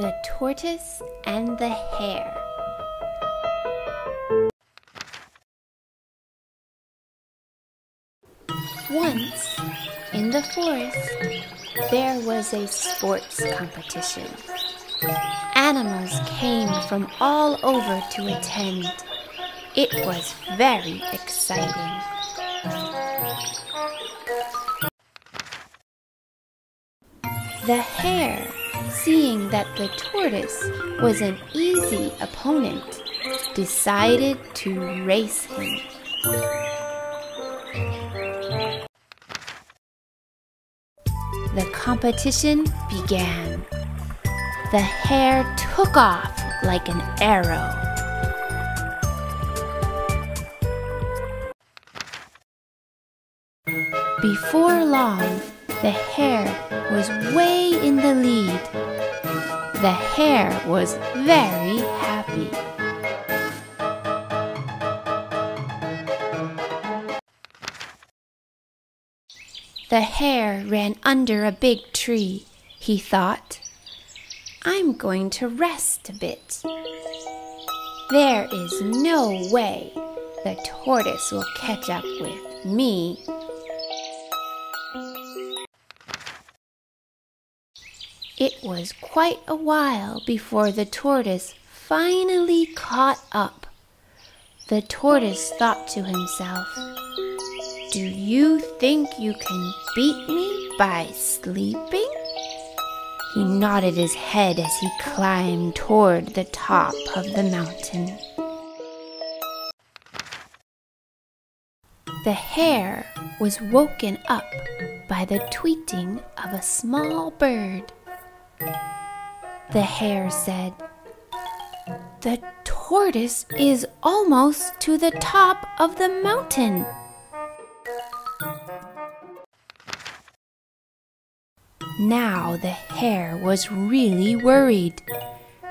The Tortoise and the Hare. Once, in the forest, there was a sports competition. Animals came from all over to attend. It was very exciting. The hare, seeing that the tortoise was an easy opponent, decided to race him. The competition began. The hare took off like an arrow. Before long, the hare was way in the lead. The hare was very happy. The hare ran under a big tree. He thought, I'm going to rest a bit. There is no way the tortoise will catch up with me. It was quite a while before the tortoise finally caught up. The tortoise thought to himself, Do you think you can beat me by sleeping? He nodded his head as he climbed toward the top of the mountain. The hare was woken up by the tweeting of a small bird. The hare said, The tortoise is almost to the top of the mountain. Now the hare was really worried.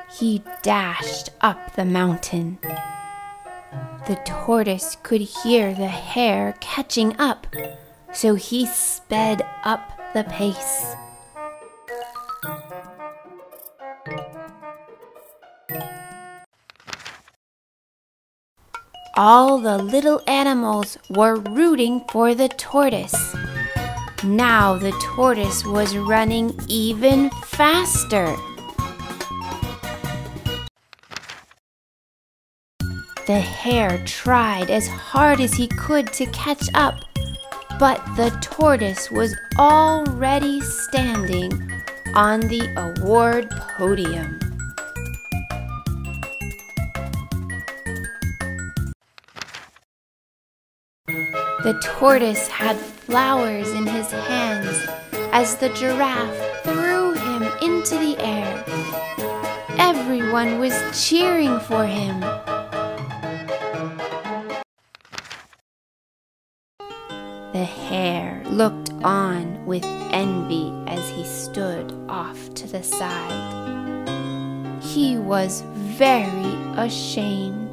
He dashed up the mountain. The tortoise could hear the hare catching up, so he sped up the pace. All the little animals were rooting for the tortoise. Now the tortoise was running even faster. The hare tried as hard as he could to catch up, but the tortoise was already standing on the award podium. The tortoise had flowers in his hands as the giraffe threw him into the air. Everyone was cheering for him. The hare looked on with envy as he stood off to the side. He was very ashamed.